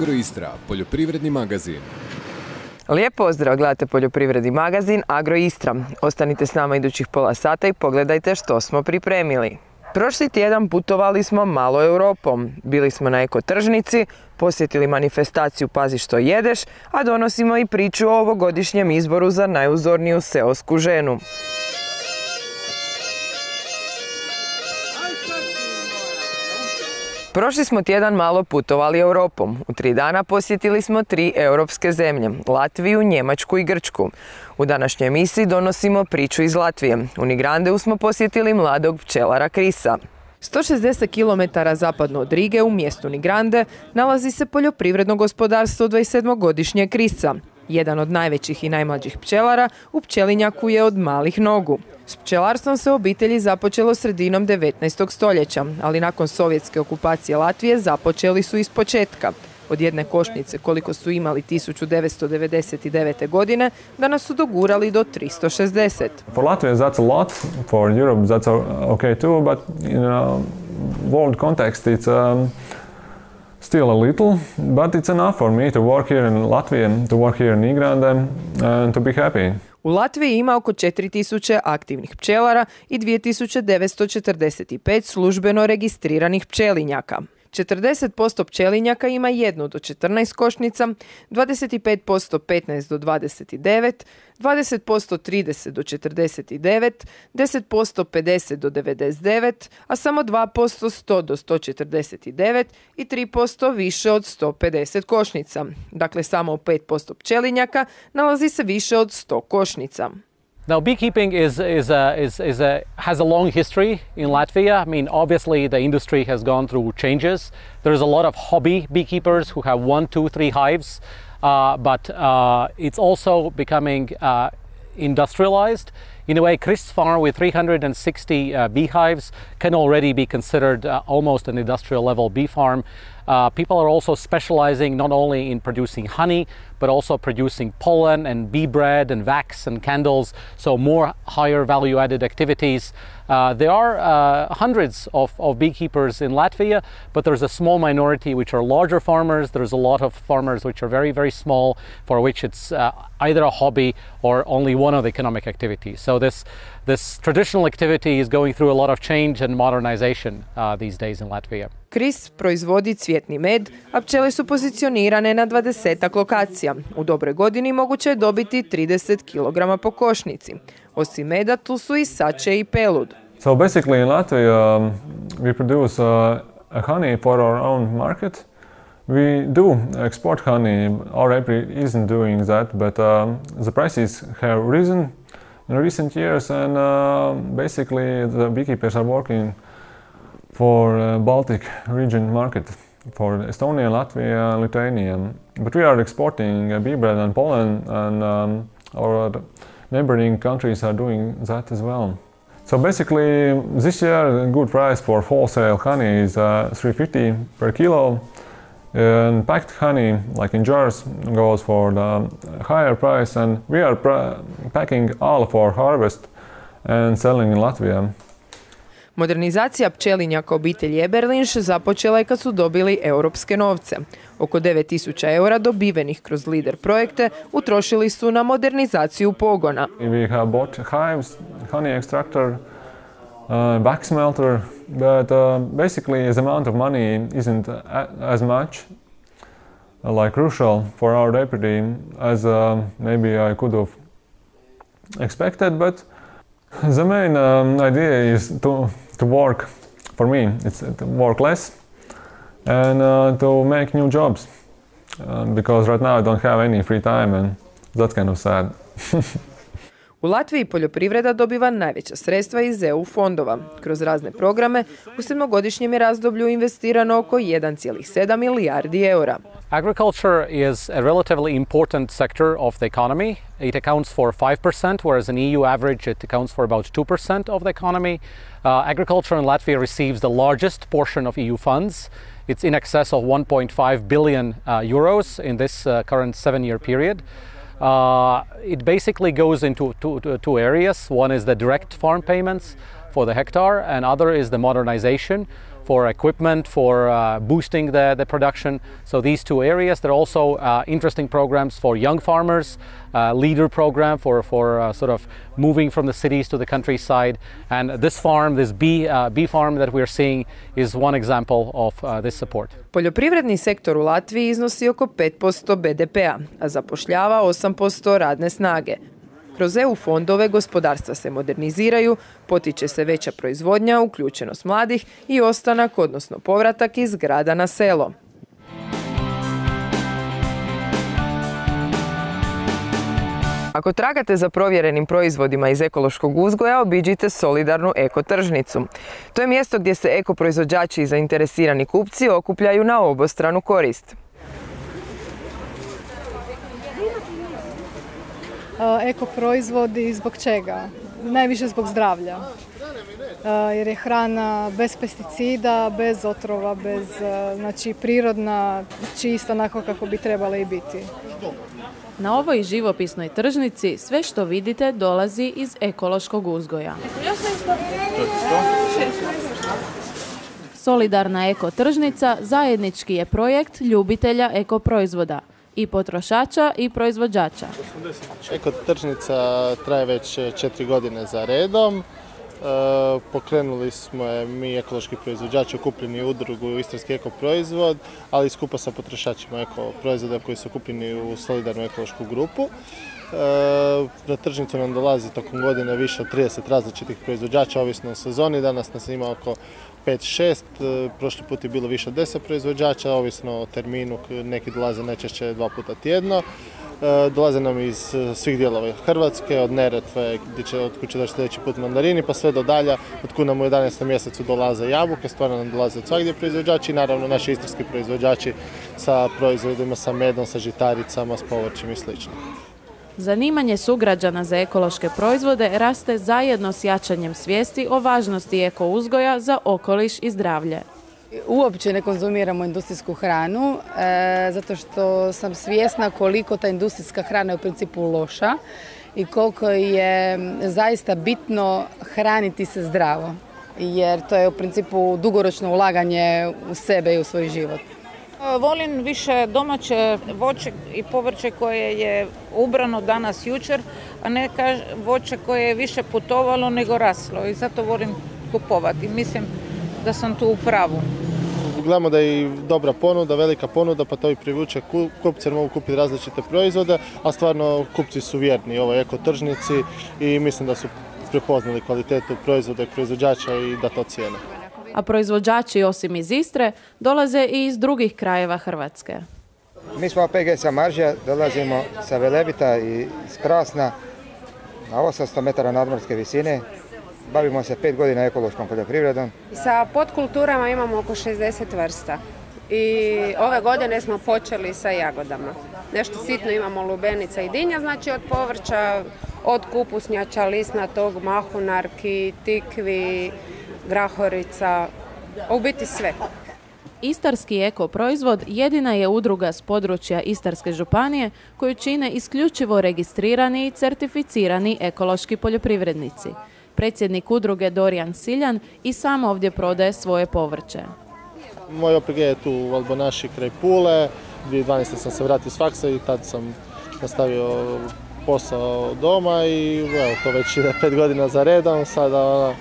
Agroistra, poljoprivredni magazin. Lijep pozdrav, gledate poljoprivredni magazin Agroistra. Ostanite s nama idućih pola sata i pogledajte što smo pripremili. Prošli tjedan putovali smo malo Europom. Bili smo na ekotržnici, posjetili manifestaciju Pazi što jedeš, a donosimo i priču o ovogodišnjem izboru za najuzorniju seosku ženu. Prošli smo tjedan malo putovali Europom. U tri dana posjetili smo tri europske zemlje, Latviju, Njemačku i Grčku. U današnjoj emisiji donosimo priču iz Latvije. U Nigrandeu smo posjetili mladog pčelara Krisa. 160 km zapadno od Rige u mjestu Nigrande nalazi se poljoprivredno gospodarstvo 27-godišnje Krisa. Jedan od najvećih i najmlađih pčelara u pčelinjaku je od malih nogu. S pčelarstvom se obitelji započelo sredinom 19. stoljeća, ali nakon sovjetske okupacije Latvije započeli su iz početka. Od jedne košnice koliko su imali 1999. godine, danas su dogurali do 360. For Latvia that's a lot, for Europe that's okay too, but in a world context it's um, still a little, but it's enough for me to work here in Latvia, to work here in Igrande and to be happy. U Latviji ima oko 4000 aktivnih pčelara i 2945 službeno registriranih pčelinjaka. 40% pčelinjaka ima jednu do 14 košnica, 25% 15 do 29, 20% 30 do 49, 10% 50 do 99, a samo 2% 100 do 149 i 3% više od 150 košnica. Dakle, samo u 5% pčelinjaka nalazi se više od 100 košnica. Now, beekeeping is, is a, is, is a, has a long history in Latvia. I mean, obviously, the industry has gone through changes. There's a lot of hobby beekeepers who have one, two, three hives, uh, but uh, it's also becoming uh, industrialized. In a way, Chris Farm with 360 uh, beehives can already be considered uh, almost an industrial level bee farm. Uh, people are also specializing not only in producing honey, but also producing pollen and bee bread and wax and candles, so more higher value added activities. Uh, there are uh, hundreds of, of, beekeepers in Latvia, but there's a small minority which are larger farmers. There's a lot of farmers which are very, very small, for which it's uh, either a hobby or only one of the economic activities. So this, this traditional activity is going through a lot of change and modernization uh, these days in Latvia. Kris proizvodi cvjetni med, a pčele su pozicionirane na 20 lokacija. U dobroj godini moguće je dobiti 30 kg po košnici. Osim meda tu su i sače i pelud. So basically in Latvia um, we produce uh, honey for our own market. We do export honey. Our apiary isn't doing that, but um, the prices have risen in recent years and uh, basically the beekeepers are working for uh, Baltic region market for Estonia, Latvia, Lithuania. But we are exporting uh, bee bread and pollen, and um, our neighboring countries are doing that as well. So basically, this year, the good price for wholesale honey is uh, 350 per kilo. And packed honey, like in jars, goes for the higher price, and we are packing all for harvest and selling in Latvia. Modernizacija pčelinjaka obitelji Eberlinš započela je kad su dobili europske novce. Oko 9000 eura dobivenih kroz LIDER projekte utrošili su na modernizaciju pogona. We have bought hives, honey extractor, back smelter, but uh, basically the amount of money isn't as much uh, like crucial for our deputy as uh, maybe I could have expected, but the main um, idea is to to work for me it's to work less and uh, to make new jobs uh, because right now I don't have any free time and that's kind of sad. U Latviji poljoprivreda dobiva najveća sredstva iz EU fondova. Kroz razne programe u sedmogodišnjem je razdoblju investirano oko 1,7 milijardi eura. Agriculture is a relatively important sector of the economy. It accounts for 5%, whereas in EU average it accounts for about 2% of the economy. Uh, agriculture in Latvia receives the largest portion of EU funds. It's in excess of 1.5 billion uh, euros in this uh, current seven-year period. Uh, it basically goes into two, two, areas. One is the direct farm payments for the hectare, and other is the modernization for equipment, for uh, boosting the, the production. So these two areas. There are also uh, interesting programs for young farmers, uh, leader program for, for uh, sort of moving from the cities to the countryside. And this farm, this bee, uh, bee farm that we're seeing is one example of uh, this support. Poljoprivredni sektor u Latviji iznosi oko 5% BDP-a, a zapošljava 8% radne snage. Kroz EU fondove gospodarstva se moderniziraju, potiče se veća proizvodnja, uključenost mladih i ostanak, odnosno povratak iz grada na selo. Ako tragate za provjerenim proizvodima iz ekološkog uzgoja, obiđite solidarnu ekotržnicu. To je mjesto gdje se ekoproizvođači i zainteresirani kupci okupljaju na obostranu korist. Eko proizvodi zbog čega? Najviše zbog zdravlja. Jer je hrana bez pesticida, bez otrova, bez, znači prirodna, čista, onako kako bi trebala i biti. Na ovoj živopisnoj tržnici sve što vidite dolazi iz ekološkog uzgoja. Solidarna ekotržnica zajednički je projekt ljubitelja ekoproizvoda i potrošača i proizvođača. Eko tržnica traje već četiri godine za redom. E, pokrenuli smo je mi ekološki proizvođači okupljeni u udrugu Istarski eko proizvod, ali skupa sa potrošačima eko proizvoda koji su okupljeni u solidarnu ekološku grupu. E, na tržnicu nam dolazi tokom godine više od 30 različitih proizvođača, ovisno o sezoni. Danas nas ima oko 5-6, e, prošli put je bilo više od 10 proizvođača, ovisno o terminu, neki dolaze najčešće dva puta tjedno. E, dolaze nam iz svih dijelova Hrvatske, od Neretve, gdje će, od kuće doći sljedeći put mandarini, pa sve do dalja, od kuda nam u 11. mjesecu dolaze jabuke, stvarno nam dolaze od svakdje proizvođači i naravno naši istarski proizvođači sa proizvodima, sa medom, sa žitaricama, s povrćima i sl. Zanimanje sugrađana za ekološke proizvode raste zajedno s jačanjem svijesti o važnosti eko uzgoja za okoliš i zdravlje. Uopće ne konzumiramo industrijsku hranu e, zato što sam svjesna koliko ta industrijska hrana je u principu loša i koliko je zaista bitno hraniti se zdravo jer to je u principu dugoročno ulaganje u sebe i u svoj život. Volim više domaće voće i povrće koje je ubrano danas jučer, a ne voće koje je više putovalo nego raslo i zato volim kupovati. Mislim da sam tu u pravu. Gledamo da je i dobra ponuda, velika ponuda, pa to i privuče kupce jer mogu kupiti različite proizvode, a stvarno kupci su vjerni ovoj ekotržnici i mislim da su prepoznali kvalitetu proizvoda i proizvođača i da to cijene a proizvođači osim iz Istre dolaze i iz drugih krajeva Hrvatske. Mi smo OPG sa Maržija, dolazimo sa Velebita i iz Krasna na 800 metara nadmorske visine. Bavimo se pet godina ekološkom poljoprivredom. Sa podkulturama imamo oko 60 vrsta. I ove godine smo počeli sa jagodama. Nešto sitno imamo lubenica i dinja, znači od povrća, od kupusnjača, lisnatog, mahunarki, tikvi, grahorica, u biti sve. Istarski eko proizvod jedina je udruga s područja Istarske županije koju čine isključivo registrirani i certificirani ekološki poljoprivrednici. Predsjednik udruge Dorijan Siljan i sam ovdje prodaje svoje povrće. Moj OPG je tu u Albonaši kraj Pule. 2012. sam se vratio s faksa i tad sam nastavio posao doma i evo, to već ide pet godina za redom. Sada ono,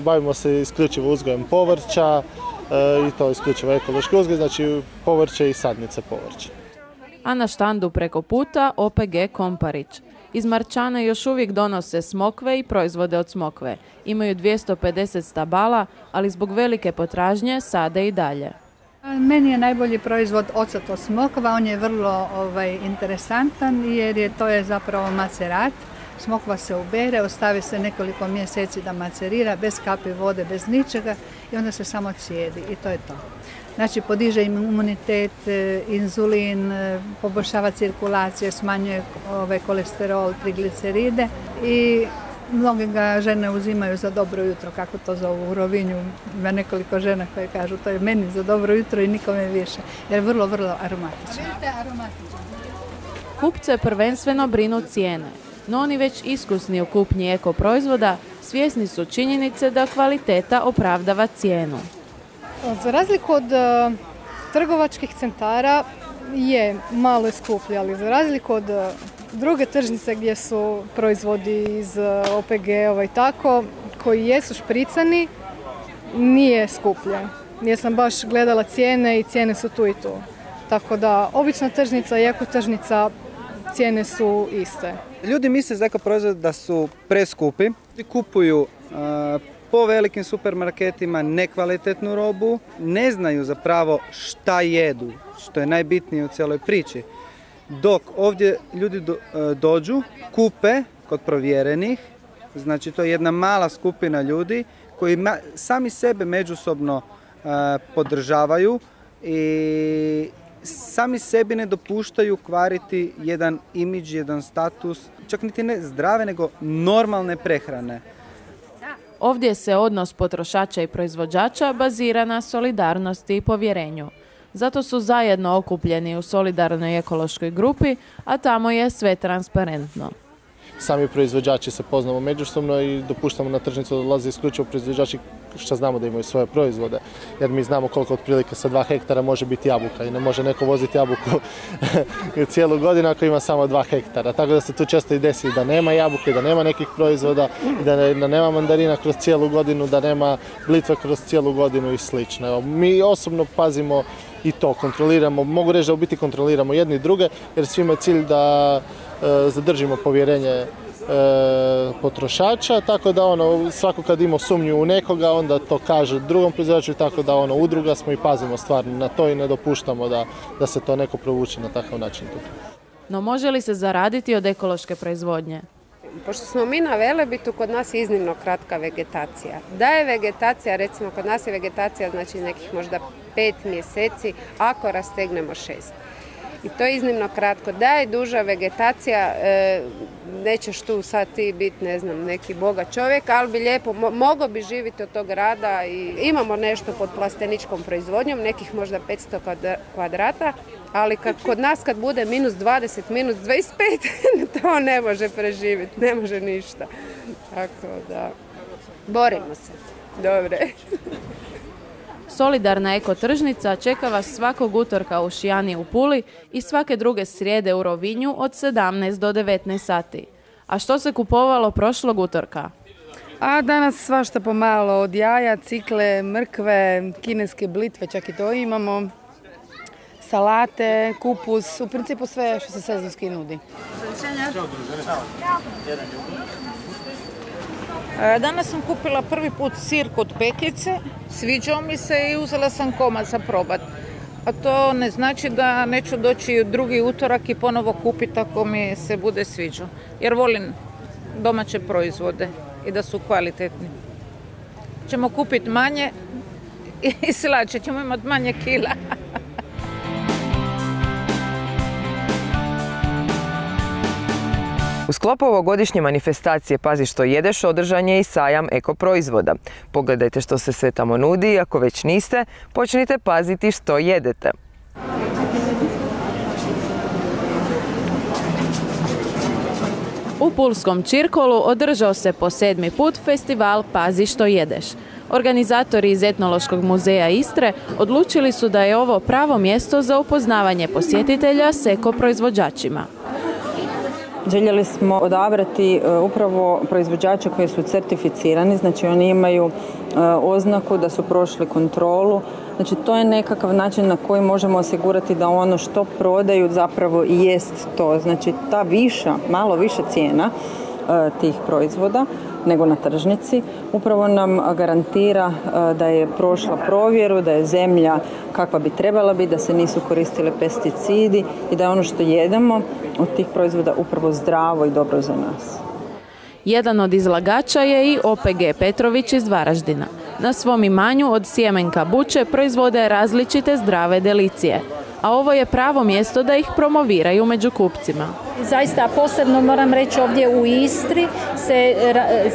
bavimo se isključivo uzgojem povrća e, i to isključivo ekološki uzgoj, znači povrće i sadnice povrća. A na štandu preko puta OPG Komparić. Iz Marčana još uvijek donose smokve i proizvode od smokve. Imaju 250 stabala, ali zbog velike potražnje sade i dalje. Meni je najbolji proizvod ocato smokva, on je vrlo ovaj, interesantan jer je to je zapravo macerat smokva se ubere, ostavi se nekoliko mjeseci da macerira, bez kapi vode, bez ničega i onda se samo cijedi i to je to. Znači podiže imunitet, e, inzulin, e, poboljšava cirkulacije, smanjuje ove kolesterol, trigliceride i mnoge ga žene uzimaju za dobro jutro, kako to zovu u Rovinju. Ima nekoliko žena koje kažu to je meni za dobro jutro i nikome više, jer je vrlo, vrlo aromatično. Kupce prvenstveno brinu cijene no oni već iskusni u kupnji eko proizvoda svjesni su činjenice da kvaliteta opravdava cijenu. Za razliku od e, trgovačkih centara je malo je skuplje, ali za razliku od e, druge tržnice gdje su proizvodi iz e, OPG-ova i tako, koji jesu špricani, nije skuplje. Jer sam baš gledala cijene i cijene su tu i tu. Tako da, obična tržnica i tržnica cijene su iste. Ljudi misle za proizvod da su preskupi kupuju po velikim supermarketima nekvalitetnu robu, ne znaju zapravo šta jedu, što je najbitnije u cijeloj priči. Dok ovdje ljudi e, dođu, kupe kod provjerenih, znači to je jedna mala skupina ljudi koji sami sebe međusobno e, podržavaju i sami sebi ne dopuštaju kvariti jedan imidž, jedan status, čak niti ne zdrave, nego normalne prehrane. Ovdje se odnos potrošača i proizvođača bazira na solidarnosti i povjerenju. Zato su zajedno okupljeni u solidarnoj ekološkoj grupi, a tamo je sve transparentno sami proizvođači se poznamo međusobno i dopuštamo na tržnicu da dolaze isključivo proizvođači što znamo da imaju svoje proizvode. Jer mi znamo koliko otprilike sa dva hektara može biti jabuka i ne može neko voziti jabuku cijelu godinu ako ima samo dva hektara. Tako da se tu često i desi da nema jabuke, da nema nekih proizvoda, da, da nema mandarina kroz cijelu godinu, da nema blitve kroz cijelu godinu i slično. Mi osobno pazimo i to kontroliramo, mogu reći da u biti kontroliramo jedni i druge jer svima je cilj da zadržimo povjerenje e, potrošača, tako da ono, svako kad ima sumnju u nekoga, onda to kaže drugom proizvođaču, tako da ono, udruga smo i pazimo stvarno na to i ne dopuštamo da, da se to neko provuče na takav način. No može li se zaraditi od ekološke proizvodnje? Pošto smo mi na Velebitu, kod nas je iznimno kratka vegetacija. Da je vegetacija, recimo kod nas je vegetacija znači nekih možda pet mjeseci, ako rastegnemo šest i to je iznimno kratko. Da je duža vegetacija, e, nećeš tu sad ti biti, ne znam, neki boga čovjek, ali bi lijepo, mogo bi živjeti od tog rada i imamo nešto pod plasteničkom proizvodnjom, nekih možda 500 kvadrata, ali kad, kod nas kad bude minus 20, minus 25, to ne može preživjeti, ne može ništa. Tako da, borimo se. Dobre. Solidarna ekotržnica čeka vas svakog utorka u Šijani u Puli i svake druge srijede u Rovinju od 17 do 19 sati. A što se kupovalo prošlog utorka? A danas svašta pomalo, od jaja, cikle, mrkve, kineske blitve, čak i to imamo, salate, kupus, u principu sve što se sezonski nudi. E, danas sam kupila prvi put sir kod pekice, sviđao mi se i uzela sam komad za probat. A to ne znači da neću doći drugi utorak i ponovo kupiti ako mi se bude sviđao. Jer volim domaće proizvode i da su kvalitetni. Ćemo kupiti manje i slače, ćemo imati manje kila. U sklopu ovogodišnje manifestacije Pazi što jedeš održan je i sajam ekoproizvoda. Pogledajte što se sve tamo nudi i ako već niste, počnite paziti što jedete. U Pulskom Čirkolu održao se po sedmi put festival Pazi što jedeš. Organizatori iz Etnološkog muzeja Istre odlučili su da je ovo pravo mjesto za upoznavanje posjetitelja s ekoproizvođačima. Željeli smo odabrati e, upravo proizvođače koji su certificirani, znači oni imaju e, oznaku da su prošli kontrolu. Znači to je nekakav način na koji možemo osigurati da ono što prodaju zapravo i jest to. Znači ta viša, malo viša cijena tih proizvoda nego na tržnici. Upravo nam garantira e, da je prošla provjeru, da je zemlja kakva bi trebala biti, da se nisu koristile pesticidi i da ono što jedemo od tih proizvoda upravo zdravo i dobro za nas. Jedan od izlagača je i OPG Petrović iz Varaždina. Na svom imanju od sjemenka buče proizvode različite zdrave delicije a ovo je pravo mjesto da ih promoviraju među kupcima. Zaista posebno moram reći ovdje u Istri se,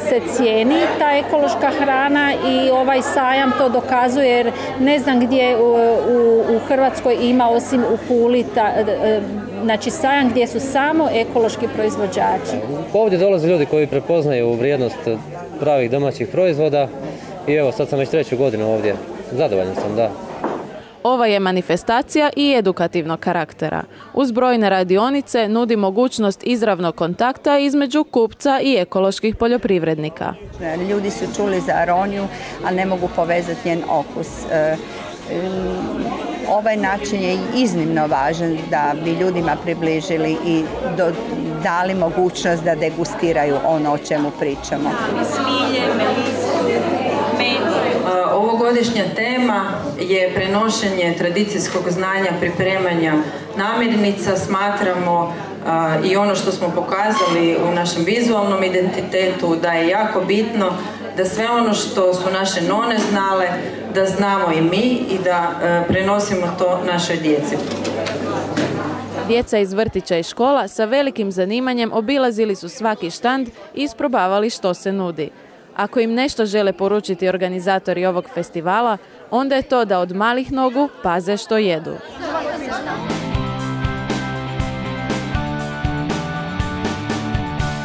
se cijeni ta ekološka hrana i ovaj sajam to dokazuje jer ne znam gdje u, u, Hrvatskoj ima osim u Puli e, znači sajam gdje su samo ekološki proizvođači. Ovdje dolaze ljudi koji prepoznaju vrijednost pravih domaćih proizvoda i evo sad sam već treću godinu ovdje Zadovoljan sam, da. Ova je manifestacija i edukativnog karaktera. Uz brojne radionice nudi mogućnost izravnog kontakta između kupca i ekoloških poljoprivrednika. Ljudi su čuli za aroniju, ali ne mogu povezati njen okus. E, ovaj način je iznimno važan da bi ljudima približili i dali mogućnost da degustiraju ono o čemu pričamo. Smilje, Ovogodišnja tema je prenošenje tradicijskog znanja pripremanja namirnica. Smatramo i ono što smo pokazali u našem vizualnom identitetu da je jako bitno da sve ono što su naše none znale, da znamo i mi i da prenosimo to našoj djeci. Djeca iz vrtića i škola sa velikim zanimanjem obilazili su svaki štand i isprobavali što se nudi. Ako im nešto žele poručiti organizatori ovog festivala, onda je to da od malih nogu paze što jedu.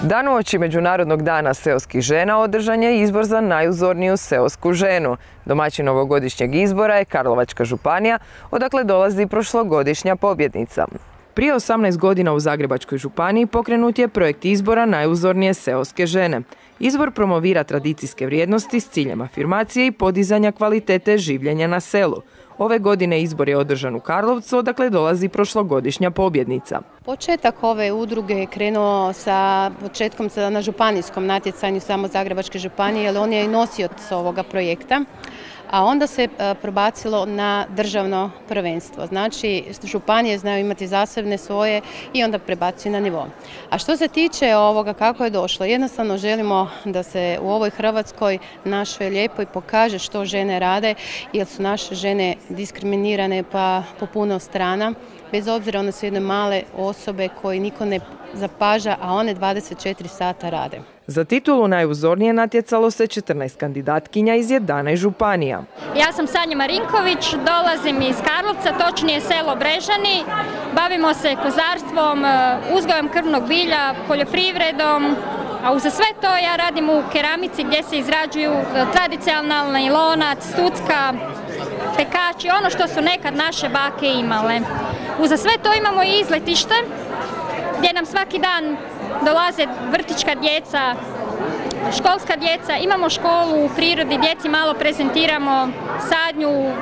Dan uoči Međunarodnog dana seoskih žena održan je izbor za najuzorniju seosku ženu. Domaćin ovogodišnjeg izbora je Karlovačka županija, odakle dolazi prošlogodišnja pobjednica. Prije 18 godina u Zagrebačkoj županiji pokrenut je projekt izbora najuzornije seoske žene. Izbor promovira tradicijske vrijednosti s ciljem afirmacije i podizanja kvalitete življenja na selu. Ove godine izbor je održan u Karlovcu, odakle dolazi prošlogodišnja pobjednica. Početak ove udruge je krenuo sa početkom na županijskom natjecanju samo Zagrebačke županije, jer on je i nosio ovoga projekta a onda se e, probacilo na državno prvenstvo. Znači, županije znaju imati zasebne svoje i onda prebacuju na nivo. A što se tiče ovoga kako je došlo, jednostavno želimo da se u ovoj Hrvatskoj našoj lijepoj pokaže što žene rade, jer su naše žene diskriminirane pa po puno strana bez obzira one su jedne male osobe koji niko ne zapaža, a one 24 sata rade. Za titulu najuzornije natjecalo se 14 kandidatkinja iz 11 županija. Ja sam Sanja Marinković, dolazim iz Karlovca, točnije selo Brežani. Bavimo se kozarstvom, e, uzgojem krvnog bilja, poljoprivredom, a uz sve to ja radim u keramici gdje se izrađuju e, tradicionalni lonac, stucka, pekači, ono što su nekad naše bake imale. Uza sve to imamo i izletište gdje nam svaki dan dolaze vrtička djeca, školska djeca, imamo školu u prirodi, djeci malo prezentiramo sadnju, e,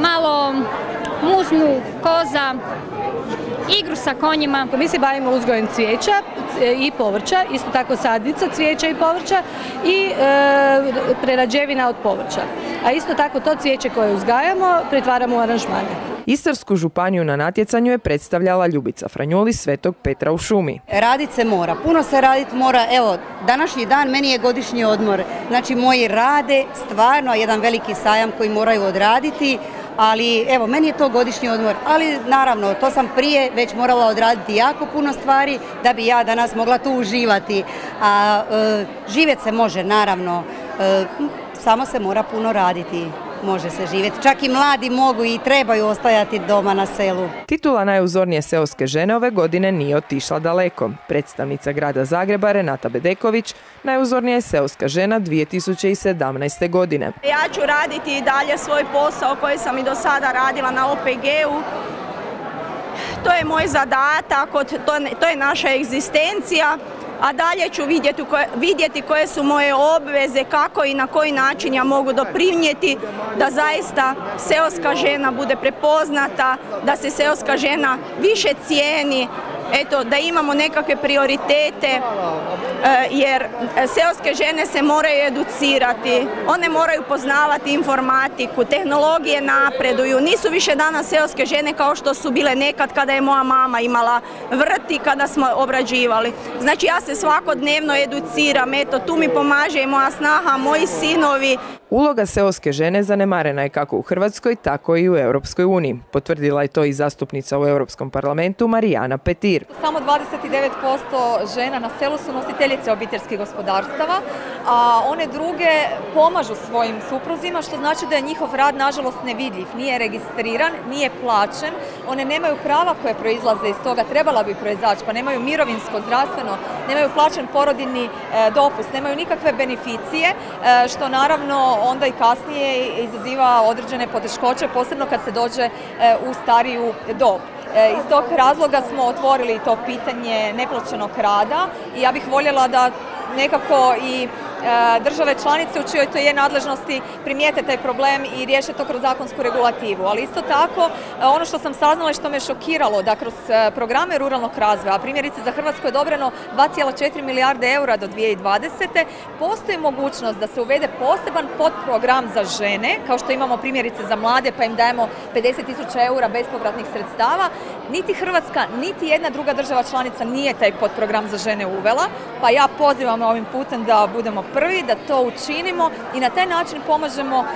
malo muznu, koza, igru sa konjima. Mi se bavimo uzgojem cvijeća e, i povrća, isto tako sadnica cvijeća i povrća i e, prerađevina od povrća. A isto tako to cvijeće koje uzgajamo pretvaramo u aranžmane. Istarsku županiju na natjecanju je predstavljala Ljubica Franjuli Svetog Petra u šumi. Radit se mora, puno se radit mora. Evo, današnji dan meni je godišnji odmor. Znači, moji rade stvarno jedan veliki sajam koji moraju odraditi ali evo, meni je to godišnji odmor, ali naravno, to sam prije već morala odraditi jako puno stvari da bi ja danas mogla tu uživati. A e, živjet se može, naravno, e, samo se mora puno raditi može se živjeti. Čak i mladi mogu i trebaju ostajati doma na selu. Titula najuzornije seoske žene ove godine nije otišla daleko. Predstavnica grada Zagreba Renata Bedeković najuzornija je seoska žena 2017. godine. Ja ću raditi i dalje svoj posao koji sam i do sada radila na OPG-u. To je moj zadatak, to je naša egzistencija a dalje ću vidjeti koje, vidjeti koje su moje obveze, kako i na koji način ja mogu doprinijeti da zaista seoska žena bude prepoznata, da se seoska žena više cijeni, eto, da imamo nekakve prioritete, e, jer seoske žene se moraju educirati, one moraju poznavati informatiku, tehnologije napreduju, nisu više danas seoske žene kao što su bile nekad kada je moja mama imala vrti kada smo obrađivali. Znači ja se svakodnevno educiram, eto tu mi pomaže i moja snaha, moji sinovi, Uloga seoske žene zanemarena je kako u Hrvatskoj, tako i u Europskoj uniji. Potvrdila je to i zastupnica u Europskom parlamentu Marijana Petir. Samo 29% žena na selu su nositeljice obiteljskih gospodarstava, a one druge pomažu svojim supruzima, što znači da je njihov rad nažalost nevidljiv, nije registriran, nije plaćen, one nemaju prava koje proizlaze iz toga, trebala bi proizaći, pa nemaju mirovinsko, zdravstveno, nemaju plaćen porodini e, dopust, nemaju nikakve beneficije, e, što naravno onda i kasnije izaziva određene poteškoće, posebno kad se dođe u stariju dob. Iz tog razloga smo otvorili to pitanje neplaćenog rada i ja bih voljela da nekako i E, države članice u čijoj to je nadležnosti primijete taj problem i riješe to kroz zakonsku regulativu. Ali isto tako, e, ono što sam saznala i što me šokiralo, da kroz e, programe ruralnog razvoja, a primjerice za Hrvatsku je odobreno 2,4 milijarde eura do 2020. postoji mogućnost da se uvede poseban podprogram za žene, kao što imamo primjerice za mlade, pa im dajemo 50 tisuća eura bespovratnih sredstava. Niti Hrvatska, niti jedna druga država članica nije taj podprogram za žene uvela, pa ja pozivam ovim putem da budemo prvi da to učinimo i na taj način pomažemo, e,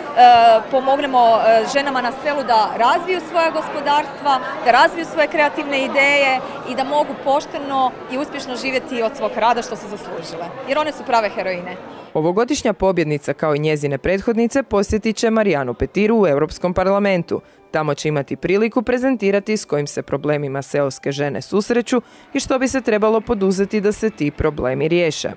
pomognemo e, ženama na selu da razviju svoja gospodarstva, da razviju svoje kreativne ideje i da mogu pošteno i uspješno živjeti od svog rada što su zaslužile. Jer one su prave heroine. Ovogodišnja pobjednica kao i njezine prethodnice posjetit će Marijanu Petiru u Europskom parlamentu. Tamo će imati priliku prezentirati s kojim se problemima seoske žene susreću i što bi se trebalo poduzeti da se ti problemi riješe.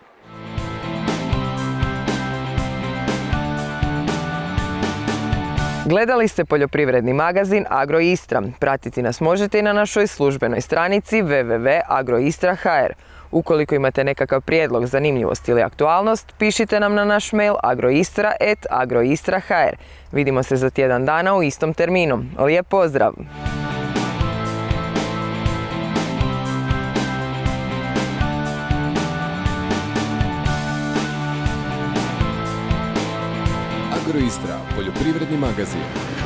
Gledali ste poljoprivredni magazin Agroistra. Pratiti nas možete i na našoj službenoj stranici www.agroistra.hr. Ukoliko imate nekakav prijedlog, zanimljivost ili aktualnost, pišite nam na naš mail agroistra.agroistra.hr. Vidimo se za tjedan dana u istom terminu. Lijep pozdrav! Agroistra, poljoprivredni magazin.